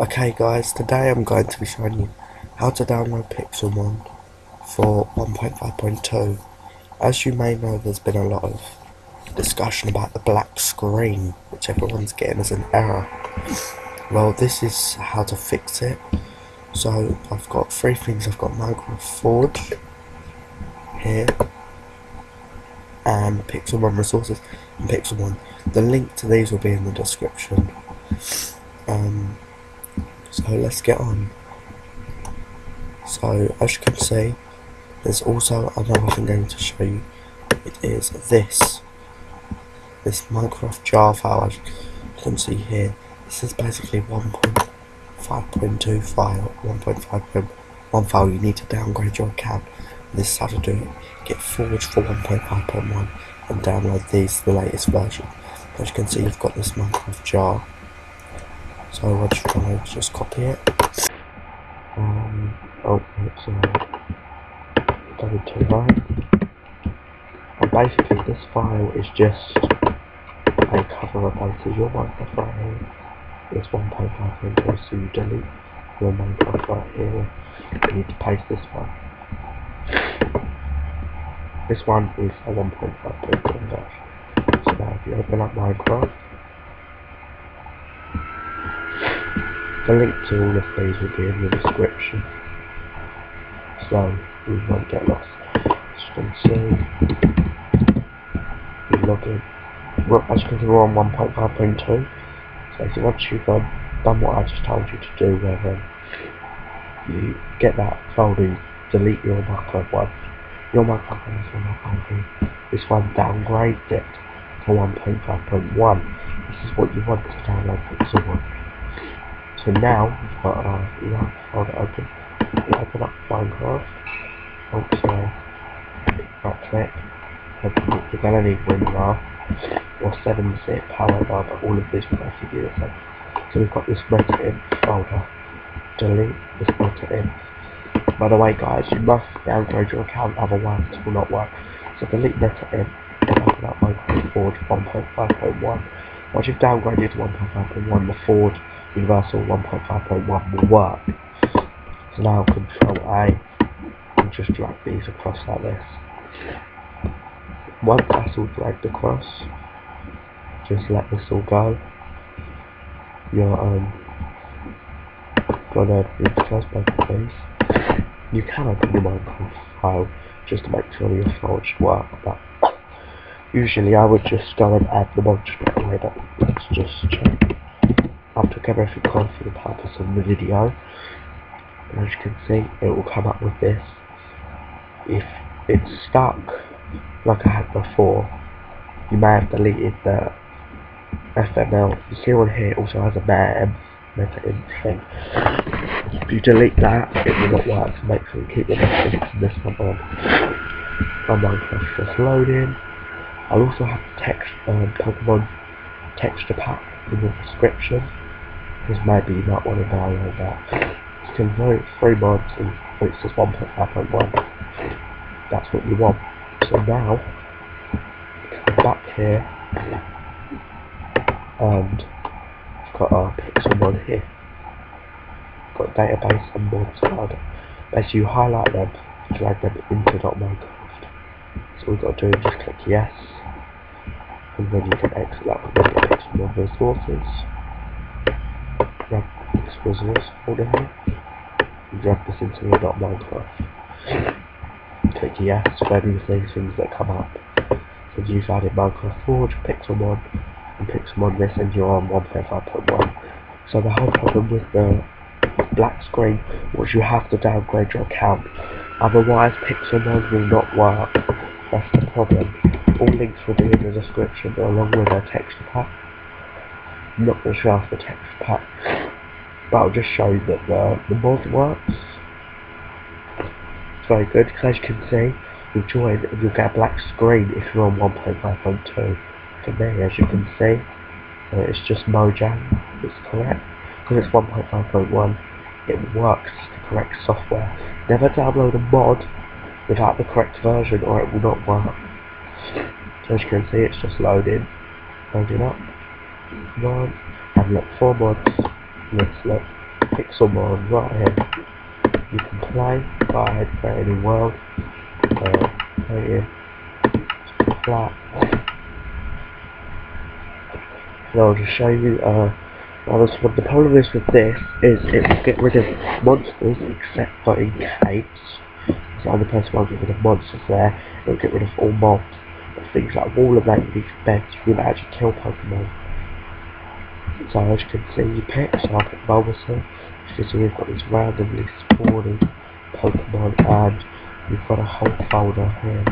Okay guys, today I'm going to be showing you how to download Pixelmon for 1.5.2. As you may know, there's been a lot of discussion about the black screen, which everyone's getting as an error. Well, this is how to fix it. So, I've got three things. I've got Minecraft Forge here, and Pixelmon resources, and Pixelmon. The link to these will be in the description. Um, so let's get on. So as you can see, there's also another thing I'm going to show you. It is this. This Minecraft jar file as you can see here. This is basically 1.5.2 file, 1.5.1 file. You need to downgrade your account. This is how to do it. Get Forge for 1.5.1 and download these, the latest version. As you can see, you've got this Minecraft jar. So what you want to just copy it. Um, oh, it's going too right. And basically this file is just a cover of bases. Your Minecraft right here is 1.5 windows, so you delete your Minecraft right here. You need to paste this one. This one is a 1.5 window. So now if you open up Minecraft, The link to all of these will be in the description. So we won't get lost. As you can see, you log in. As you can see, we're on 1.5.2. So, once you've done what I just told you to do, where um, you get that folder, you delete your Minecraft one. Your Minecraft one is 1.5.2. This one downgrades it to 1.5.1. This is what you want to download Pixelmon. So now we've got uh, to hold it open. Open up Minecraft. Also, right click. You're gonna need WinRAR or 7-zip, however, but all of this will be the same. So we've got this Meta folder. Delete this Meta By the way, guys, you must downgrade your account, otherwise it will not work. So delete Meta and open up Minecraft Forge 1.5.1. Once you've downgraded to 1.5.1, the Forge Universal 1.5.1 will work. So now Control A and just drag these across like this. Once that's all dragged across, just let this all go. You're um gonna both of these. You can open your Minecraft file just to make sure your file should work, but usually I would just go and add the straight away, let's just check. I took everything off for the purpose of the video. And as you can see, it will come up with this. If it's stuck, like I had before, you may have deleted the FML. You see on here, also has a MAM, meta thing. If you delete that, it will not work, so make sure you keep the meta and this one on. My just loading. I'll also have text, um, Pokemon texture pack in the description because maybe you might want to download that. You can vote free mods and it's just 1.5.1. That's what you want. So now, back here, and I've got our Pixelmon here. Got database and folder. Basically, you highlight them, drag them into .minecraft. So we've got to do is just click yes, and then you can exit that with the Pixelmon resources resource folder here drag this into .minecraft. Click yes any of these things that come up. So you've added Minecraft Forge, Pixelmon, and Pixelmon this and you're on 1.5.1. So the whole problem with the black screen was you have to downgrade your account. Otherwise Pixelmon will not work. That's the problem. All links will be in the description along with a texture pack. I'm not going to show off the texture pack but I'll just show you that the, the mod works. It's very good, because as you can see, you join and you'll get a black screen if you're on 1.5.2. For me, as you can see, uh, it's just Mojang, it's correct. Because it's 1.5.1, it works, the correct software. Never download a mod without the correct version or it will not work. So as you can see, it's just loading, loading up. One, and look, four mods let's look Pixelmon right here. You can play, go ahead, create a new world, uh, it, flat. And I'll just show you, uh, now this one, the problem is with this, is it will get rid of monsters, except for in capes. It's the only place where I'll get rid of monsters there, it'll get rid of all mobs. Things like wall of that expect, you will actually kill Pokemon. So as you can see, you pick, so pick Bulbasaur. You can see we've got these randomly spawning Pokemon, and we've got a whole folder here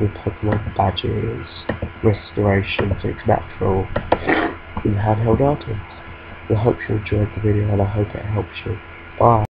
with Pokemon badges, restoration, things natural, and handheld items. I hope you enjoyed the video and I hope it helps you. Bye.